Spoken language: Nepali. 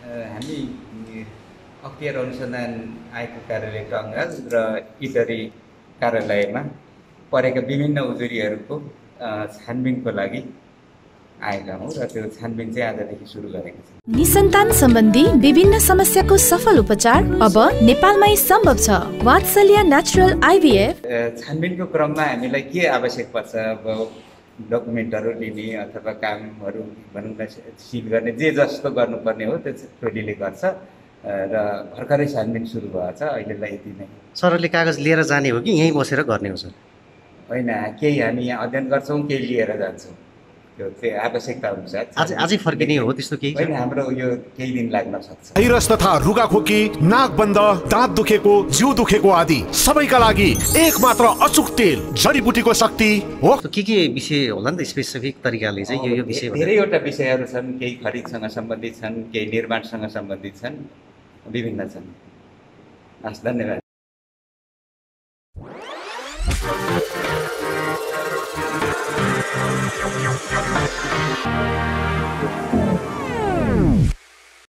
हामी अख्तियार अनुसन्धान आयोगको कार्यालयको अङ्गाज र इटरी कार्यालयमा परेका विभिन्न उजुरीहरूको छानबिनको लागि आएका हौँ र त्यो छानबिन चाहिँ आजदेखि सुरु गरेको छ। निसन्तान सम्बन्धी विभिन्न समस्याको सफल उपचार अब नेपालमै सम्भव छ। वात्सल्य नेचुरल आइभीएफ। छानबिनको क्रममा हामीलाई के आवश्यक पर्छ? अब डकुमेन्टहरू लिने अथवा कामहरू भनौँ न सिल गर्ने जे जस्तो गर्नुपर्ने हो त्यो टोलीले गर्छ। र भर्खरै छानबिन सुरु भएको छ अहिलेलाई यति नै। सरले कागज लिएर जाने हो कि यहीँ बसेर गर्ने हो सर? होइन केही हामी यहाँ अध्ययन गर्छौँ केही लिएर जान्छौँ। त्यो आवश्यकता अनुसार आज आजै फर्किने हो त्यस्तो केही होइन हाम्रो यो केही दिन लाग्न सक्छ। भाइरस तथा रुगाखोकी नाक बन्द दाँत दुखेको जिउ दुखेको आदि सबैका लागि एक मात्र अचुक तेल जडीबुटीको शक्ति हो। त के के विषय होला नि त स्पेसिफिक तरिकाले चाहिँ यो यो विषय। धेरैवटा विषयहरू छन् केही खरिदसँग सम्बन्धित छन् केही निर्माणसँग सम्बन्धित छन् विभिन्न छन्। हस् धन्यवाद।